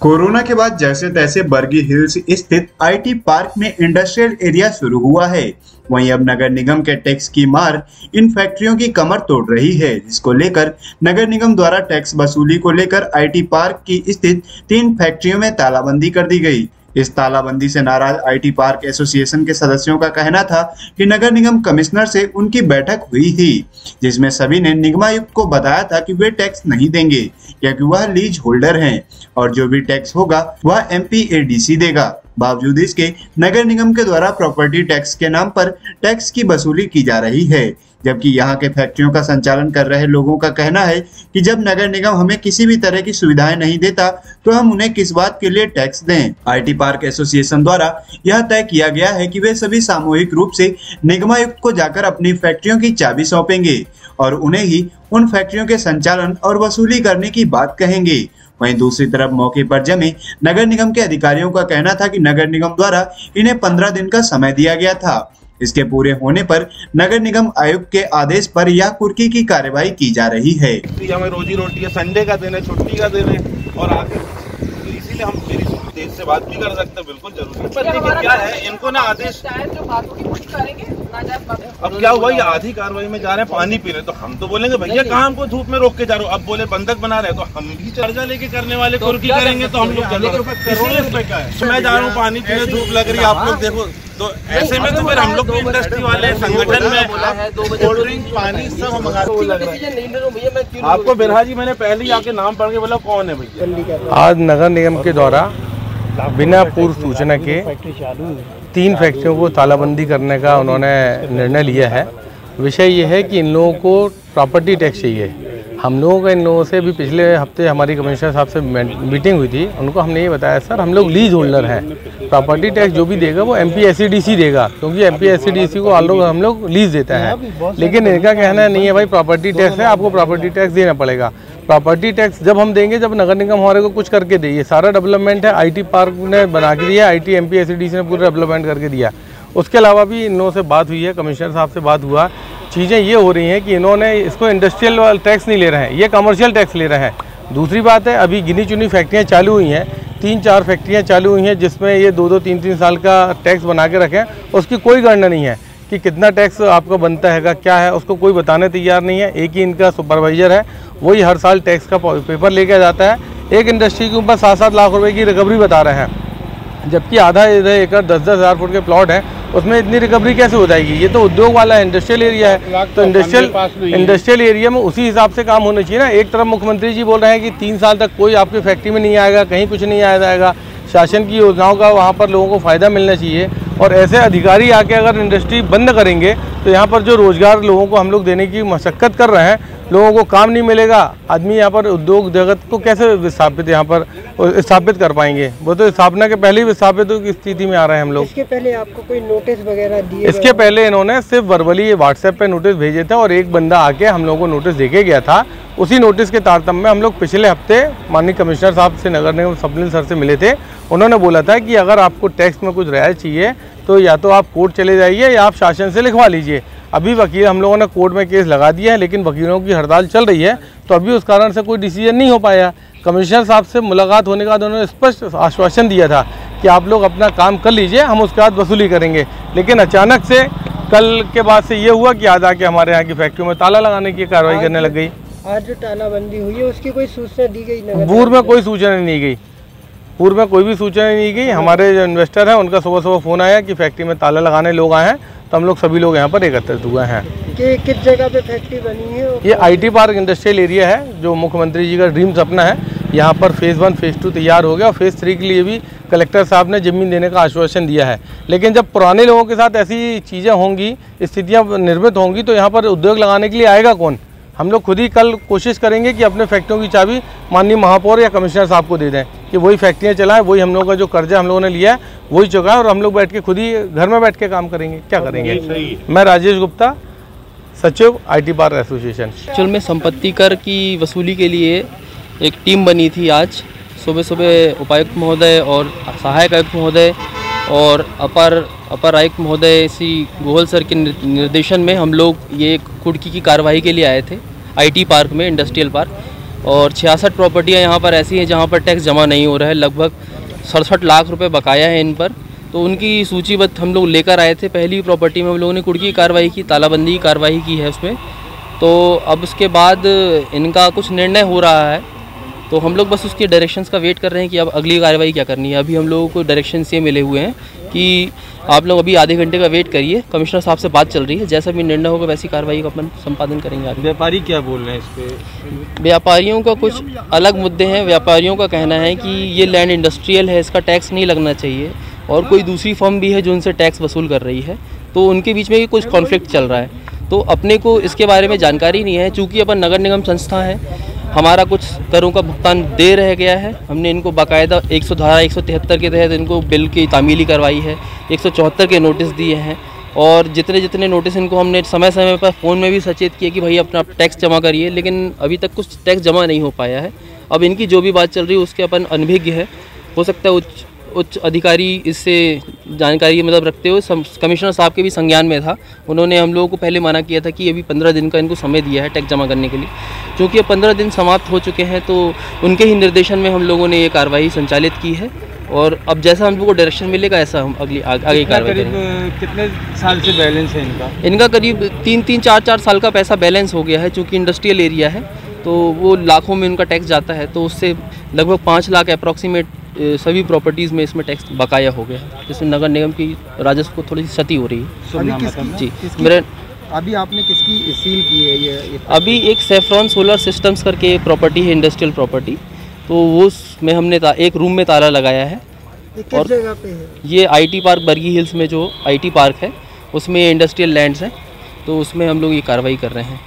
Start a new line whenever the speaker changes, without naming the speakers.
Corona के बाद जैसे तैसे बर्गी हिल्स स्थित आईटी पार्क में इंडस्ट्रियल एरिया शुरू हुआ है। वहीं अब नगर निगम के टैक्स की मार इन फैक्ट्रियों की कमर तोड़ रही है, जिसको लेकर नगर निगम द्वारा टैक्स वसूली को लेकर आईटी पार्क की स्थित तीन फैक्ट्रियों में तालाबंदी कर दी गई। इस तालाबंदी से नाराज़ आईटी पार्क एसोसिएशन के सदस्यों का कहना था कि नगर निगम कमिश्नर से उनकी बैठक हुई थी, जिसमें सभी ने निगमायुक्त को बताया था कि वे टैक्स नहीं देंगे क्योंकि वह लीज होल्डर हैं और जो भी टैक्स होगा, वह एमपीएडीसी देगा। बावजूद इसके, नगर निगम के द्वारा प्रॉपर्टी टैक्स के नाम पर टैक्स की वसूली की जा रही है। जबकि यहाँ के फैक्ट्रियों का संचालन कर रहे लोगों का कहना है कि जब नगर निगम हमें किसी भी तरह की सुविधाएँ नहीं देता तो हम उन्हें किस बात के लिए टैक्स दें? आईटी पार्क एसोसिएशन द्वारा यह तय किया गया है कि वे सभी सामूहिक रूप से निगमायुक्त को जाकर अपनी फैक्ट्रियों की चाबी सौंपेंगे और उन्हें ही उन फैक्ट्रियों के संचालन और वसूली करने की बात कहेंगे। वहीं दूसरी तरफ़ मौके पर जमे नगर निगम के अधिकारियों का कहना था कि नगर निगम द्वारा इन्हें पंद्रह दिन का समय दिया गया था। इसके पूरे होने पर नगर निगम आयुक्त के आदेश पर यह कुर्की की कार्यवाही की जा रही है।
हमें रोजी रोटी है संडे का दिन है छुट्टी का दिन है और आगे इसीलिए हम मेरी देश से बात भी कर सकते हैं बिल्कुल ज़रूरी पर देखिए क्या है इनको ना आदेश अब क्या हुआ ये आधी कार्रवाई में जा रहे हैं पानी पी रहे तो हम तो बोलेंगे भैया कहाँ हमको धूप में रोक के जा रहे हो? अब बोले बंधक बना रहे तो हम भी चर्चा लेके करने वाले तो कुर्की करेंगे तो हम लोग मैं जा रहा हूँ पानी पीने धूप लग रही है आप लोग देखो। तो ऐसे में तो फिर हम लोग इंडस्ट्री वाले संगठन में कोल्ड ड्रिंक पानी सब हम आपको बिरहा जी मैंने पहले ही आके नाम पढ़ के बोला कौन है भैया?
आज नगर निगम के द्वारा बिना पूर्व सूचना के तीन फैक्ट्रियों को तालाबंदी करने का उन्होंने निर्णय लिया है। विषय ये है कि इन लोगों को प्रॉपर्टी टैक्स चाहिए। हम लोगों का इन लोगों से भी पिछले हफ़्ते हमारी कमिश्नर साहब से मीटिंग हुई थी, उनको हमने ये बताया, सर, हम लोग लीज होल्डर हैं। प्रॉपर्टी टैक्स जो भी देगा, वो एम पी देगा, क्योंकि एम पी को हम लोग हम लोग लीज देता है। लेकिन इनका कहना नहीं है भाई प्रॉपर्टी टैक्स है, आपको प्रॉपर्टी टैक्स देना पड़ेगा। प्रॉपर्टी टैक्स जब हम देंगे, जब नगर निगम हमारे को कुछ करके दे ये सारा डेवलपमेंट है आईटी पार्क ने बना के दिया आईटी एमपी ने पूरा डेवलपमेंट करके दिया। उसके अलावा भी इन लोगों से बात हुई है, कमिश्नर साहब से बात हुआ। चीज़ें ये हो रही हैं कि इन्होंने इसको इंडस्ट्रियल टैक्स नहीं ले रहे हैं, ये कमर्शियल टैक्स ले रहे हैं। दूसरी बात है, अभी गिनी चुनी फैक्ट्रियाँ चालू हुई हैं, तीन चार फैक्ट्रियाँ चालू हुई हैं जिसमें ये दो दो तीन तीन साल का टैक्स बना के रखें उसकी कोई गणना नहीं है कि कितना टैक्स आपको बनता है क्या है, उसको कोई बताने तैयार नहीं है। एक ही इनका सुपरवाइजर है, वही हर साल टैक्स का पेपर लेके जाता है। एक इंडस्ट्री के ऊपर सात सात लाख रुपए की रिकवरी बता रहे हैं, जबकि आधा इधर एकड़ दस दस हज़ार फुट के प्लॉट हैं उसमें इतनी रिकवरी कैसे हो जाएगी? ये तो उद्योग वाला है। इंडस्ट्रियल एरिया है तो इंडस्ट्रियल इंडस्ट्रियल एरिया में उसी हिसाब से काम होना चाहिए ना। एक तरफ़ मुख्यमंत्री जी बोल रहे हैं कि तीन साल तक कोई आपकी फैक्ट्री में नहीं आएगा कहीं कुछ नहीं आया जाएगा। शासन की योजनाओं का वहाँ पर लोगों को फ़ायदा मिलना चाहिए। और ऐसे अधिकारी आके अगर इंडस्ट्री बंद करेंगे तो यहाँ पर जो रोज़गार लोगों को हम लोग देने की मशक्क़त कर रहे हैं लोगों को काम नहीं मिलेगा आदमी यहाँ पर उद्योग जगत को कैसे विस्थापित यहाँ पर स्थापित कर पाएँगे? वो तो स्थापना के पहले ही विस्थापित की स्थिति में आ रहे हैं हम लोग।
इसके पहले आपको कोई नोटिस वगैरह दिए
इसके पहले इन्होंने सिर्फ़ वर्बली व्हाट्सएप पे नोटिस भेजे थे और एक बंदा आके हम लोगों को नोटिस देके गया था। उसी नोटिस के तारतम्य में हम लोग पिछले हफ़्ते माननीय कमिश्नर साहब से नगर निगम सप्लिन सर से मिले थे। उन्होंने बोला था कि अगर आपको टैक्स में कुछ रियायत चाहिए तो या तो आप कोर्ट चले जाइए या आप शासन से लिखवा लीजिए। अभी वकील हम लोगों ने कोर्ट में केस लगा दिया है लेकिन वकीलों की हड़ताल चल रही है तो अभी उस कारण से कोई डिसीज़न नहीं हो पाया। कमिश्नर साहब से मुलाकात होने के बाद उन्होंने स्पष्ट आश्वासन दिया था कि आप लोग अपना काम कर लीजिए हम उसके बाद वसूली करेंगे। लेकिन अचानक से कल के बाद से ये हुआ कि आज आके हमारे यहाँ की फैक्ट्री में ताला लगाने की कार्रवाई करने लग गई।
आज जो तालाबंदी हुई है उसकी कोई सूचना दी गई नहीं
पूर्व में कोई सूचना नहीं गई। पूर्व में कोई भी सूचना नहीं गई। हमारे जो इन्वेस्टर हैं उनका सुबह सुबह फ़ोन आया कि फैक्ट्री में ताला लगाने लोग आए हैं। तो हम लोग सभी लोग यहाँ पर एकत्रित हुए हैं।
कि किस जगह पे फैक्ट्री बनी है
ये आईटी पार्क इंडस्ट्रियल एरिया है जो मुख्यमंत्री जी का ड्रीम सपना है। यहाँ पर फ़ेज़ वन फ़ेज़ टू तैयार हो गया और फ़ेज़ थ्री के लिए भी कलेक्टर साहब ने ज़मीन देने का आश्वासन दिया है। लेकिन जब पुराने लोगों के साथ ऐसी चीज़ें होंगी स्थितियाँ निर्मित होंगी तो यहाँ पर उद्योग लगाने के लिए आएगा कौन? हम लोग खुद ही कल कोशिश करेंगे कि अपने फैक्ट्रियों की चाबी माननीय महापौर या कमिश्नर साहब को दे दें कि वही फैक्ट्रियाँ चलाएँ वही हम लोगों का जो कर्जा हम लोगों ने लिया है वही चुका और हम लोग बैठ के खुद ही घर में बैठ के काम करेंगे। क्या करेंगे? मैं राजेश गुप्ता सचिव आई बार एसोसिएशन।
चल में संपत्ति कर की वसूली के लिए एक टीम बनी थी आज। सुबह सुबह उपायुक्त महोदय और सहायक आयुक्त महोदय और अपर अपर आयुक्त महोदय सी गोहल सर के निर्देशन में हम लोग ये कुड़की की कार्रवाई के लिए आए थे आईटी पार्क में इंडस्ट्रियल पार्क। और छियासठ प्रॉपर्टियाँ यहाँ पर ऐसी हैं जहाँ पर टैक्स जमा नहीं हो रहा है। लगभग सड़सठ लाख रुपए बकाया है इन पर। तो उनकी सूचीबद्ध हम लोग लेकर आए थे पहली प्रॉपर्टी में। हम लोगों ने कुड़की कार्रवाई की, तालाबंदी की कार्रवाई की है उसमें। तो अब उसके बाद इनका कुछ निर्णय हो रहा है। तो हम लोग बस उसके डायरेक्शंस का वेट कर रहे हैं कि अब अगली कार्रवाई क्या करनी है। अभी हम लोगों को डायरेक्शन ये मिले हुए हैं कि आप लोग अभी आधे घंटे का वेट करिए। कमिश्नर साहब से बात चल रही है। जैसा भी निर्णय होगा वैसी कार्रवाई का अपन संपादन करेंगे आगे।
व्यापारी क्या बोल रहे हैं इस पे?
व्यापारियों का कुछ अलग मुद्दे हैं। व्यापारियों का कहना है कि ये लैंड इंडस्ट्रियल है इसका टैक्स नहीं लगना चाहिए। और कोई दूसरी फर्म भी है जो उनसे टैक्स वसूल कर रही है। तो उनके बीच में भी कुछ कॉन्फ्लिक्ट चल रहा है। तो अपने को इसके बारे में जानकारी नहीं है। चूँकि अपन नगर निगम संस्था है हमारा कुछ करों का भुगतान दे रह गया है। हमने इनको बाकायदा एक सौ धारा एक सौ तिहत्तर के तहत इनको बिल की तामीली करवाई है, एक सौ चौहत्तर के नोटिस दिए हैं। और जितने जितने नोटिस इनको हमने समय समय पर फ़ोन में भी सचेत किया कि भाई अपना टैक्स जमा करिए, लेकिन अभी तक कुछ टैक्स जमा नहीं हो पाया है। अब इनकी जो भी बात चल रही है, उसके अपन अनभिज्ञ है। हो सकता है उच्च उच्च अधिकारी इससे जानकारी मतलब रखते हुए कमिश्नर साहब के भी संज्ञान में था। उन्होंने हम लोगों को पहले मना किया था कि अभी पंद्रह दिन का इनको समय दिया है टैक्स जमा करने के लिए। क्योंकि अब पंद्रह दिन समाप्त हो चुके हैं तो उनके ही निर्देशन में हम लोगों ने ये कार्रवाई संचालित की है। और अब जैसा हम लोग को डायरेक्शन मिलेगा ऐसा हम अगली आग, आगे कार्रवाई करेंगे।
कितने साल से बैलेंस है इनका?
इनका करीब तीन तीन चार चार साल का पैसा बैलेंस हो गया है चूँकि इंडस्ट्रियल एरिया है। तो वो लाखों में उनका टैक्स जाता है तो उससे लगभग पाँच लाख अप्रॉक्सीमेट सभी प्रॉपर्टीज़ में इसमें टैक्स बकाया हो गया है। जिसमें नगर निगम की राजस्व को थोड़ी सी क्षति हो रही है। जी मेरे
अभी आपने किसकी सील की है ये, ये
अभी एक सेफ्रॉन सोलर सिस्टम्स करके प्रॉपर्टी है इंडस्ट्रियल प्रॉपर्टी तो वो उसमें हमने एक रूम में ताला लगाया है। और-
जगह पे है?
ये आईटी पार्क बर्गी हिल्स में जो आईटी पार्क है उसमें इंडस्ट्रियल लैंड्स हैं। तो उसमें हम लोग ये कार्रवाई कर रहे हैं।